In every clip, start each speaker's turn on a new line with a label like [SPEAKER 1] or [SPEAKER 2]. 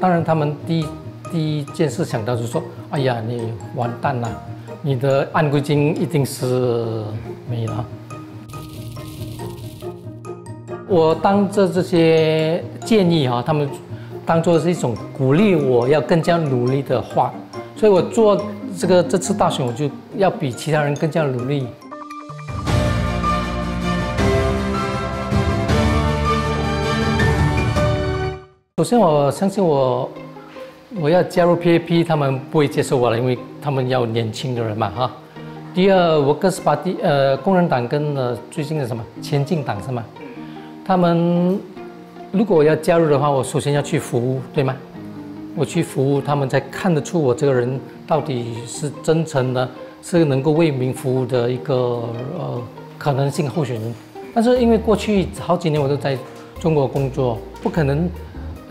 [SPEAKER 1] 当然，他们第一第一件事想到就是说，哎呀，你完蛋了，你的按规金一定是没了。我当着这些建议哈，他们当做是一种鼓励，我要更加努力的话，所以我做这个这次大选，我就要比其他人更加努力。首先，我相信我我要加入 PAP，他们不会接受我了，因为他们要年轻的人嘛哈。第二，我跟斯巴蒂呃工人党跟呃最近的什么前进党是吗？他们如果我要加入的话，我首先要去服务，对吗？我去服务，他们才看得出我这个人到底是真诚的，是能够为民服务的一个呃可能性候选人。但是因为过去好几年我都在中国工作，不可能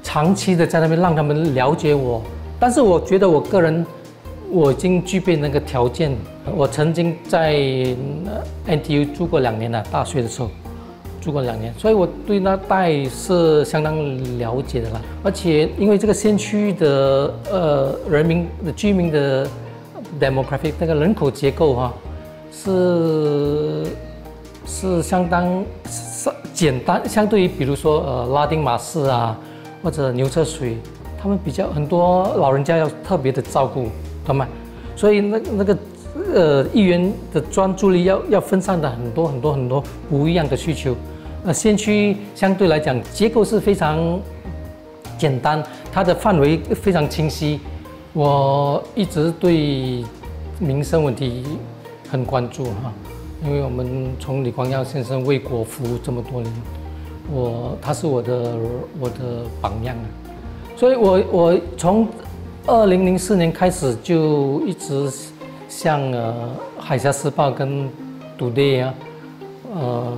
[SPEAKER 1] 长期的在那边让他们了解我。但是我觉得我个人我已经具备那个条件。我曾经在 NTU 住过两年了，大学的时候。住过两年，所以我对那带是相当了解的啦。而且因为这个先驱的呃人民的居民的 demographic 那个人口结构哈，是是相当是简单，相对于比如说呃拉丁马氏啊或者牛车水，他们比较很多老人家要特别的照顾，懂吗？所以那那个呃议员的专注力要要分散的很多很多很多不一样的需求。那先驱相对来讲结构是非常简单，它的范围非常清晰。我一直对民生问题很关注哈，因为我们从李光耀先生为国服务这么多年，我他是我的我的榜样啊。所以我我从二零零四年开始就一直向呃《海峡时报》跟《赌队》啊，呃。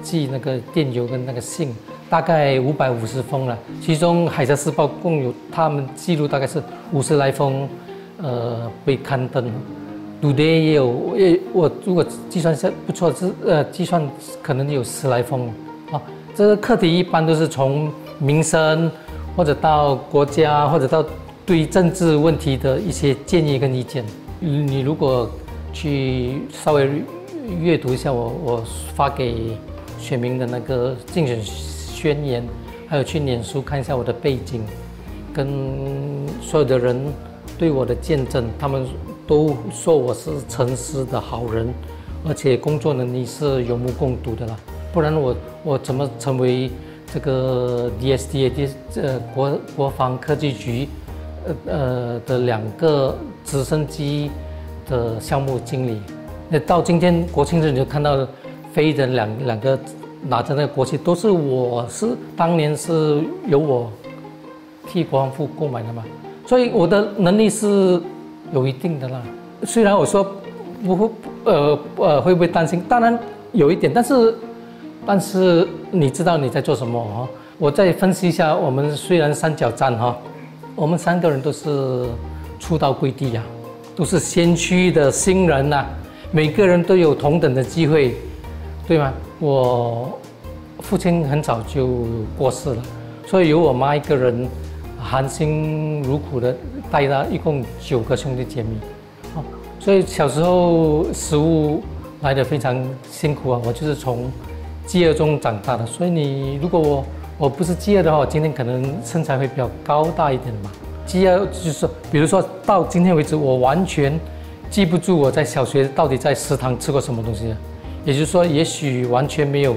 [SPEAKER 1] 寄那个电邮跟那个信，大概五百五十封了。其中《海峡时报》共有他们记录大概是五十来封，呃，被刊登。鲁德也有，也我如果计算下不错，是呃计算可能有十来封。啊，这个课题一般都是从民生，或者到国家，或者到对政治问题的一些建议跟意见。你如果去稍微阅读一下我我发给。选民的那个竞选宣言，还有去脸书看一下我的背景，跟所有的人对我的见证，他们都说我是诚实的好人，而且工作能力是有目共睹的啦。不然我我怎么成为这个 DSDA 这国国防科技局呃呃的两个直升机的项目经理？那到今天国庆日你就看到。飞的两两个拿着那个国旗，都是我是当年是由我替国防部购买的嘛，所以我的能力是有一定的啦。虽然我说不会，呃呃，会不会担心？当然有一点，但是但是你知道你在做什么哈？我再分析一下，我们虽然三角站哈，我们三个人都是出道归地呀，都是先驱的新人呐，每个人都有同等的机会。对吗？我父亲很早就过世了，所以由我妈一个人含辛茹苦的带大，一共九个兄弟姐妹，哦，所以小时候食物来的非常辛苦啊。我就是从饥饿中长大的，所以你如果我我不是饥饿的话，我今天可能身材会比较高大一点嘛。饥饿就是，比如说到今天为止，我完全记不住我在小学到底在食堂吃过什么东西。也就是说，也许完全没有，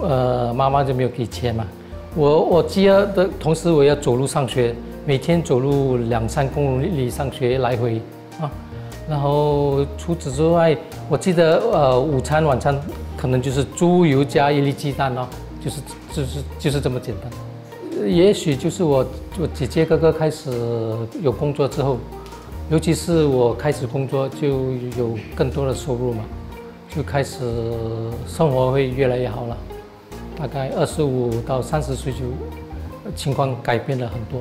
[SPEAKER 1] 呃，妈妈就没有给钱嘛。我我饥饿的同时，我要走路上学，每天走路两三公里上学来回啊。然后除此之外，我记得呃，午餐晚餐可能就是猪油加一粒鸡蛋哦，就是就是就是这么简单。也许就是我我姐姐哥哥开始有工作之后，尤其是我开始工作就有更多的收入嘛。就开始生活会越来越好了，大概二十五到三十岁就情况改变了很多。